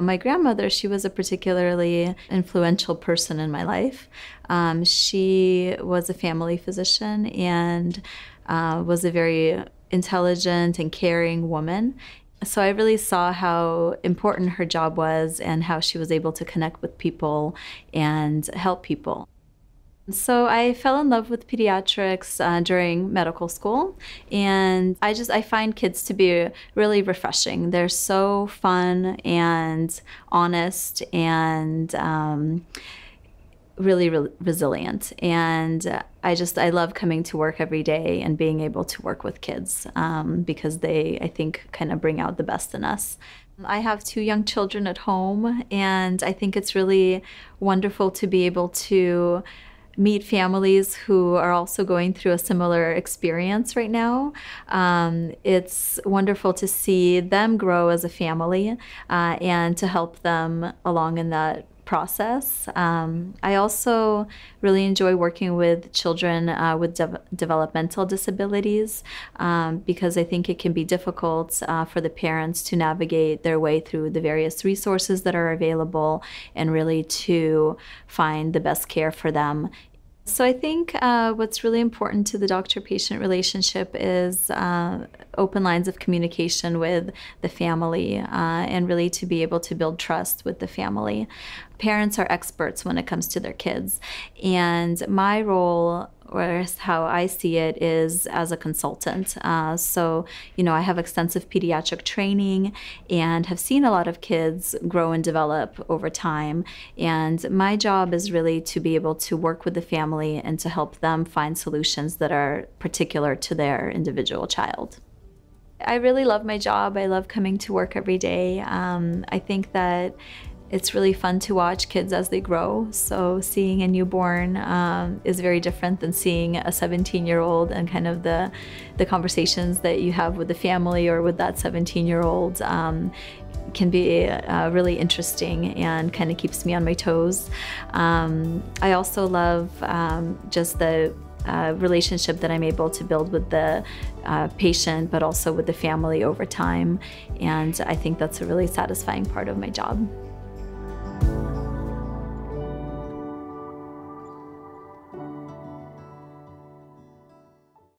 My grandmother, she was a particularly influential person in my life. Um, she was a family physician and uh, was a very intelligent and caring woman. So I really saw how important her job was and how she was able to connect with people and help people. So I fell in love with pediatrics uh, during medical school, and I just I find kids to be really refreshing. They're so fun and honest and. Um, really re resilient and i just i love coming to work every day and being able to work with kids um, because they i think kind of bring out the best in us I have two young children at home, and I think it's really wonderful to be able to meet families who are also going through a similar experience right now. Um, it's wonderful to see them grow as a family uh, and to help them along in that process. Um, I also really enjoy working with children uh, with de developmental disabilities um, because I think it can be difficult uh, for the parents to navigate their way through the various resources that are available and really to find the best care for them so I think uh, what's really important to the doctor-patient relationship is uh, open lines of communication with the family uh, and really to be able to build trust with the family. Parents are experts when it comes to their kids, and my role or how I see it is as a consultant. Uh, so, you know, I have extensive pediatric training and have seen a lot of kids grow and develop over time. And my job is really to be able to work with the family and to help them find solutions that are particular to their individual child. I really love my job. I love coming to work every day. Um, I think that it's really fun to watch kids as they grow. So seeing a newborn um, is very different than seeing a 17 year old and kind of the, the conversations that you have with the family or with that 17 year old um, can be uh, really interesting and kind of keeps me on my toes. Um, I also love um, just the uh, relationship that I'm able to build with the uh, patient, but also with the family over time. And I think that's a really satisfying part of my job.